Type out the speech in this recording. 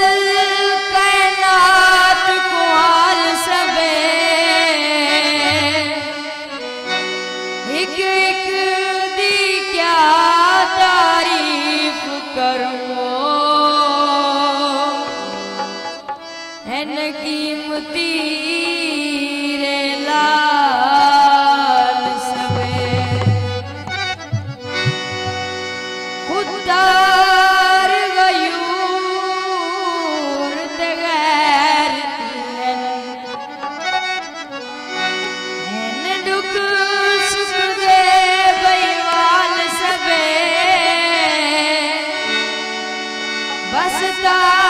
Hallelujah. Vasita. Vasita.